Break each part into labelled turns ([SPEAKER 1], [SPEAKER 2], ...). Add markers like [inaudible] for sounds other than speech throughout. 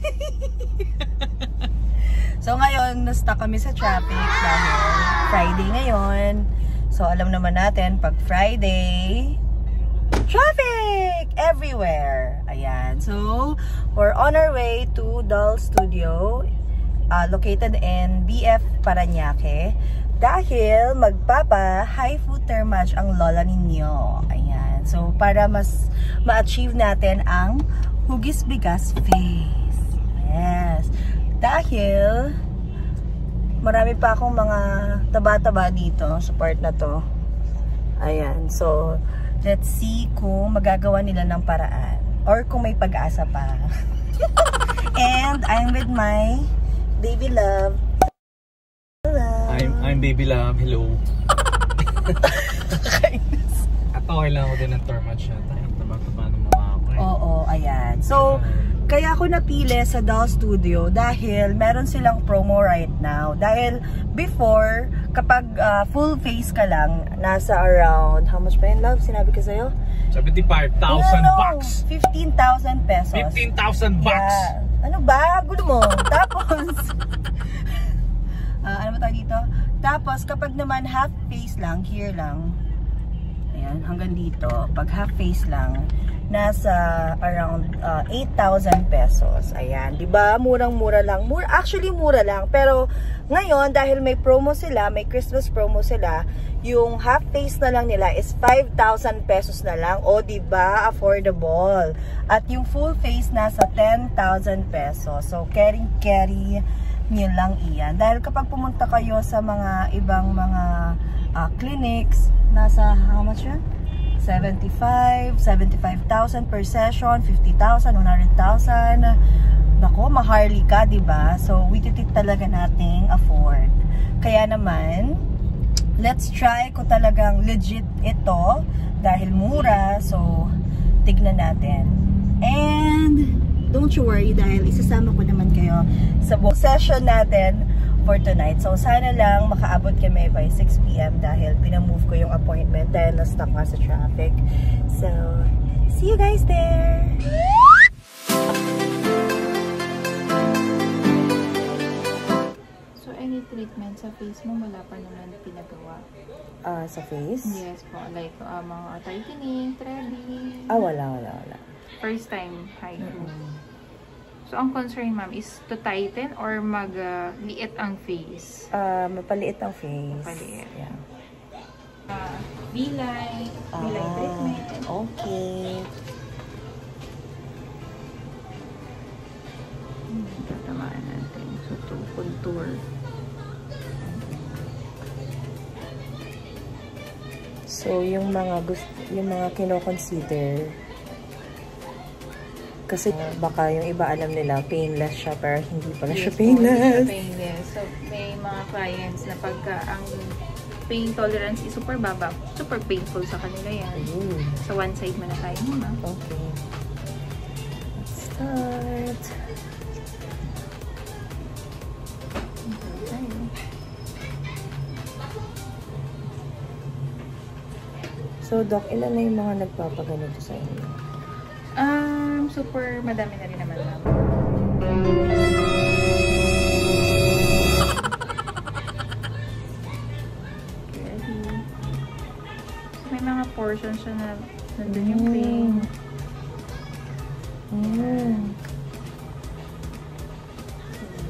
[SPEAKER 1] [laughs] so ngayon, na-stuck kami sa traffic dahil Friday ngayon. So alam naman natin, pag Friday, traffic everywhere. Ayan. So, we're on our way to Doll Studio uh, located in BF Paranaque dahil magpapa high food thermage ang lola ninyo. Ayan. So, para mas ma-achieve natin ang hugis bigas face. Yes. Dahil marami pa akong mga taba-taba dito sa part na to. Ayan. So, let's see kung magagawa nila ng paraan. Or kung may pag-asa pa. [laughs] And I'm with my baby love. Hello.
[SPEAKER 2] I'm, I'm baby love. Hello. [laughs] At okay lang ako din ng thermos siya. Tayong taba-taba ng mga.
[SPEAKER 1] Oo, ayan. So, kaya ako napili sa Doll Studio dahil meron silang promo right now. Dahil before, kapag uh, full face ka lang, nasa around, how much ba yun, love? Sinabi ko sa'yo?
[SPEAKER 2] 75,000
[SPEAKER 1] No,
[SPEAKER 2] bucks!
[SPEAKER 1] 15,000 pesos.
[SPEAKER 2] 15,000 bucks!
[SPEAKER 1] Yeah. Ano ba? Gulo mo. [laughs] Tapos, [laughs] ah, ano ba tayo dito? Tapos, kapag naman half face lang, here lang, ayan, hanggang dito, pag half face lang, nasa around uh, 8,000 pesos. Ayan, 'di ba? Murang-mura lang. Mura actually mura lang, pero ngayon dahil may promo sila, may Christmas promo sila, yung half face na lang nila is 5,000 pesos na lang. O 'di ba? Affordable. At yung full face nasa 10,000 pesos. So carry carry nyo lang iyan. Dahil kapag pumunta kayo sa mga ibang mga uh, clinics, nasa how much yun? 75, 75,000 per session, 50,000, 100,000. Nako, maharli ka, 'di ba? So, wititit talaga nating afford. Kaya naman, let's try ko talagang legit ito dahil mura. So, tignan natin. And don't you worry dahil isasama ko naman kayo sa session natin for tonight. So, sana lang makaabot kami by 6pm dahil pinamove ko yung appointment dahil na-stuck nga sa traffic. So, see you guys there!
[SPEAKER 3] So, any treatment sa face mo, wala pa naman pinagawa?
[SPEAKER 1] Uh, sa face?
[SPEAKER 3] Yes po. Like, uh, mga tightening, threading.
[SPEAKER 1] Ah, wala, wala, wala.
[SPEAKER 3] First time, high
[SPEAKER 1] Mm
[SPEAKER 3] mm
[SPEAKER 1] -hmm.
[SPEAKER 3] So, ang concern, ma'am, is to tighten or mag-liit uh, ang face?
[SPEAKER 1] Uh, mapaliit ang face.
[SPEAKER 3] Mapaliit.
[SPEAKER 1] Yeah.
[SPEAKER 3] Uh, V-line, V-line
[SPEAKER 1] ah,
[SPEAKER 3] treatment.
[SPEAKER 1] Okay.
[SPEAKER 3] Hmm, tatamaan natin. So, to contour.
[SPEAKER 1] So, yung mga gusto, yung mga kino-consider kasi baka yung iba alam nila painless siya pero hindi pala
[SPEAKER 3] yes,
[SPEAKER 1] siya painless.
[SPEAKER 3] Po, painless. So, may mga clients na pagka ang pain tolerance is super baba, super painful sa kanila yan.
[SPEAKER 1] Ooh.
[SPEAKER 3] So, one side mo na tayo muna.
[SPEAKER 1] Okay. Let's start. So, Doc, ilan na yung mga nagpapaganito sa inyo?
[SPEAKER 3] Super madami na rin naman ma'am. So, may mga portions siya na nandun yung pain.
[SPEAKER 1] Mm.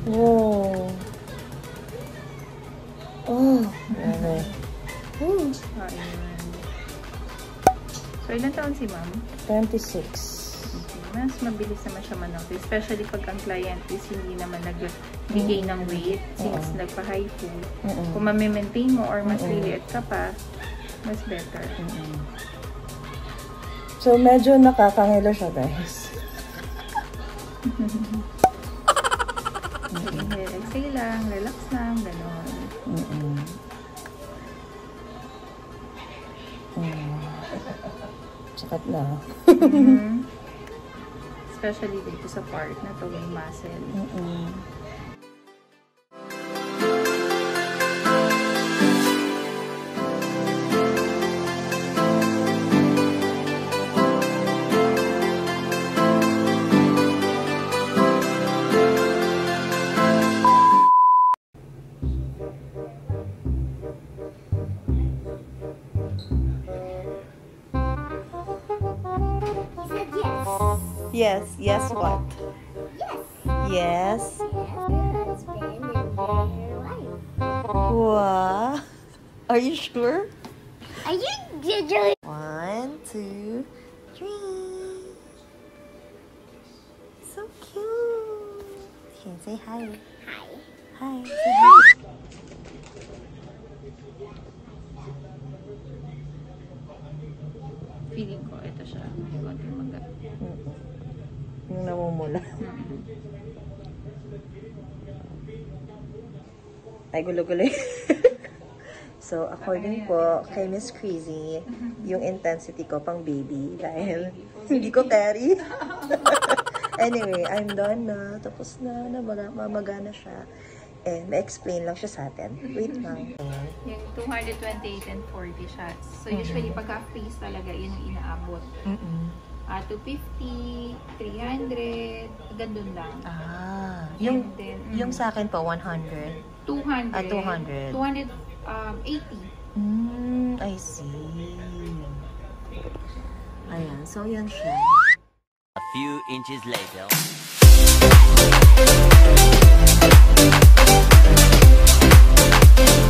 [SPEAKER 1] Wow. Oh. Woo.
[SPEAKER 3] Ayun. So, ilan taon si ma'am?
[SPEAKER 1] 26.
[SPEAKER 3] Mas mabilis naman siya manoki. Especially pag ang client is hindi naman nagbigay ng weight since
[SPEAKER 1] Oo.
[SPEAKER 3] nagpa-high food.
[SPEAKER 1] -mm.
[SPEAKER 3] Kung mamimaintain mo or mas
[SPEAKER 1] Mm-mm.
[SPEAKER 3] liliit ka pa, mas better.
[SPEAKER 1] So, medyo nakakangilo siya, guys. [laughs]
[SPEAKER 3] Inhale, exhale lang, relax lang, gano'n.
[SPEAKER 1] Mm-mm. Mm. Sakat na.
[SPEAKER 3] Mhm. Especially dito sa part na to, may. Mm
[SPEAKER 1] -mm. Yes. Yes yes what? Yes.
[SPEAKER 4] Yes.
[SPEAKER 1] Wow. Are you sure?
[SPEAKER 4] Are you doing?
[SPEAKER 1] One, two, three. So cute. Okay, say hi.
[SPEAKER 4] Hi.
[SPEAKER 1] Hi. Say hi.
[SPEAKER 3] Feeling ko, ito siya. Konting maga.
[SPEAKER 1] Yung namumula. Ay, gulo-gulo. [laughs] so, according po kay Miss Crazy, yung intensity ko pang baby dahil [laughs] hindi ko carry. [laughs] anyway, I'm done na. Tapos na, namaga, mamaga na siya. And ma-explain lang siya sa atin. Wait lang.
[SPEAKER 3] Yung 228 and 40 shots. So, usually, pag half face talaga, yun yung inaabot.
[SPEAKER 1] Mm-mm.
[SPEAKER 3] Ah, 250, 300, gandun lang.
[SPEAKER 1] Ah, yung,
[SPEAKER 3] And then, mm,
[SPEAKER 1] yung sa akin po, 100.
[SPEAKER 3] 200.
[SPEAKER 1] Ah, 200.
[SPEAKER 3] 200, um, 80.
[SPEAKER 1] Mm, I see. Ayan, so yan siya.
[SPEAKER 5] A few inches later.
[SPEAKER 4] Thank